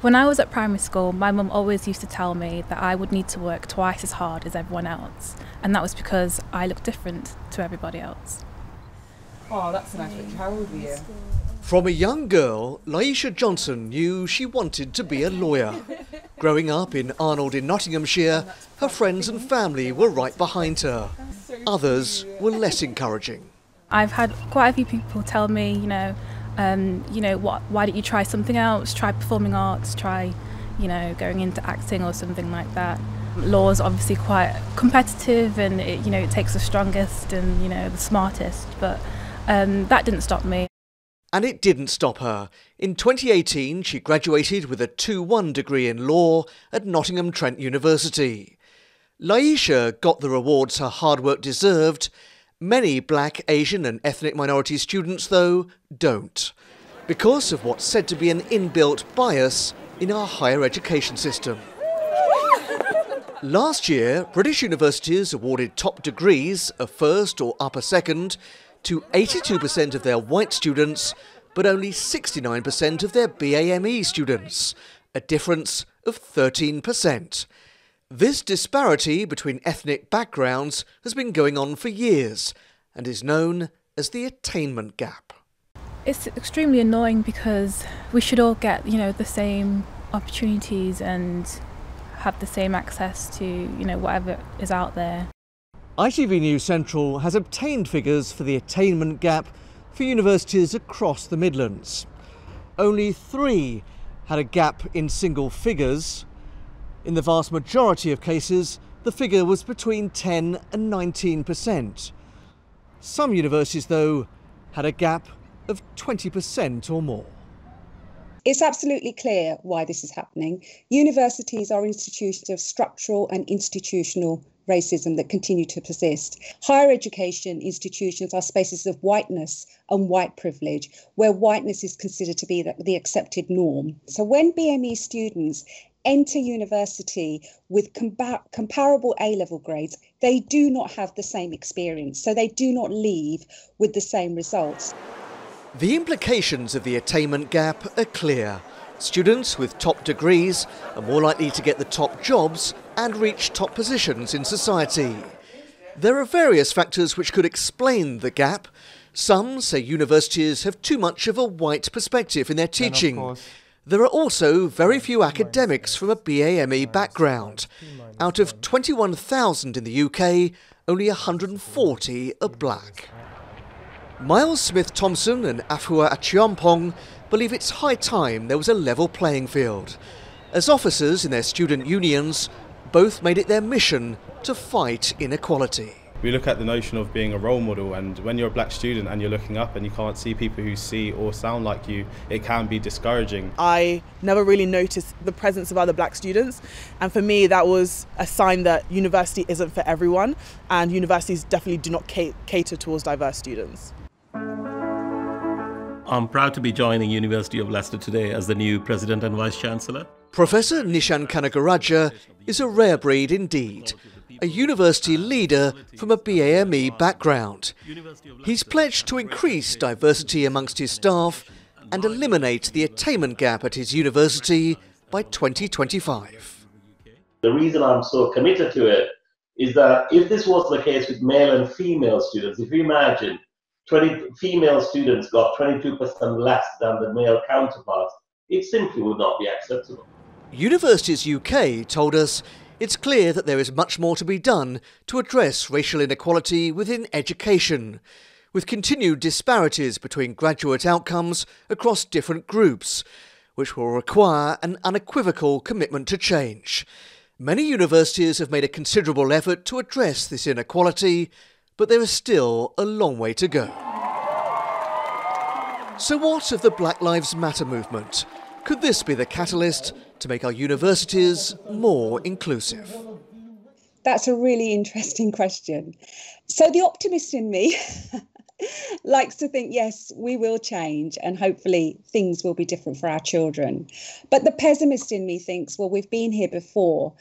When I was at primary school, my mum always used to tell me that I would need to work twice as hard as everyone else, and that was because I looked different to everybody else. Oh, that's a nice picture. How old were you? From a young girl, Laisha Johnson knew she wanted to be a lawyer. Growing up in Arnold in Nottinghamshire, her friends and family were right behind her. Others were less encouraging. I've had quite a few people tell me, you know, um, you know, what, why don't you try something else? Try performing arts, try, you know, going into acting or something like that. Law is obviously quite competitive and, it, you know, it takes the strongest and, you know, the smartest, but um, that didn't stop me. And it didn't stop her. In 2018, she graduated with a 2 1 degree in law at Nottingham Trent University. Laisha got the rewards her hard work deserved. Many black, Asian, and ethnic minority students, though, don't. Because of what's said to be an inbuilt bias in our higher education system. Last year, British universities awarded top degrees, a first or upper second, to 82% of their white students, but only 69% of their BAME students, a difference of 13%. This disparity between ethnic backgrounds has been going on for years and is known as the attainment gap. It's extremely annoying because we should all get, you know, the same opportunities and have the same access to, you know, whatever is out there. ITV News Central has obtained figures for the attainment gap for universities across the Midlands. Only three had a gap in single figures. In the vast majority of cases, the figure was between 10 and 19%. Some universities, though, had a gap of 20% or more. It's absolutely clear why this is happening. Universities are institutions of structural and institutional racism that continue to persist. Higher education institutions are spaces of whiteness and white privilege, where whiteness is considered to be the, the accepted norm. So when BME students enter university with compa- comparable A level grades, they do not have the same experience. So they do not leave with the same results. The implications of the attainment gap are clear. Students with top degrees are more likely to get the top jobs and reach top positions in society. There are various factors which could explain the gap. Some say universities have too much of a white perspective in their teaching. There are also very few academics from a BAME background. Out of 21,000 in the UK, only 140 are black. Miles Smith Thompson and Afua Acheampong believe it's high time there was a level playing field. As officers in their student unions, both made it their mission to fight inequality. We look at the notion of being a role model, and when you're a black student and you're looking up and you can't see people who see or sound like you, it can be discouraging. I never really noticed the presence of other black students, and for me, that was a sign that university isn't for everyone, and universities definitely do not cater towards diverse students. I'm proud to be joining University of Leicester today as the new President and Vice Chancellor. Professor Nishan Canagarajah is a rare breed indeed, a university leader from a BAME background. He's pledged to increase diversity amongst his staff and eliminate the attainment gap at his university by 2025. The reason I'm so committed to it is that if this was the case with male and female students, if you imagine 20 female students got 22% less than the male counterparts, it simply would not be acceptable. Universities UK told us it's clear that there is much more to be done to address racial inequality within education, with continued disparities between graduate outcomes across different groups, which will require an unequivocal commitment to change. Many universities have made a considerable effort to address this inequality, but there is still a long way to go. So, what of the Black Lives Matter movement? Could this be the catalyst to make our universities more inclusive? That's a really interesting question. So, the optimist in me likes to think, yes, we will change and hopefully things will be different for our children. But the pessimist in me thinks, well, we've been here before.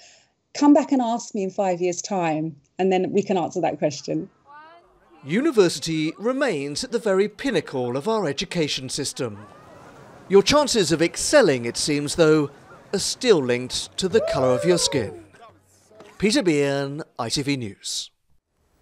Come back and ask me in five years' time, and then we can answer that question. University remains at the very pinnacle of our education system. Your chances of excelling, it seems, though, are still linked to the colour of your skin. Peter Bearne, ITV News.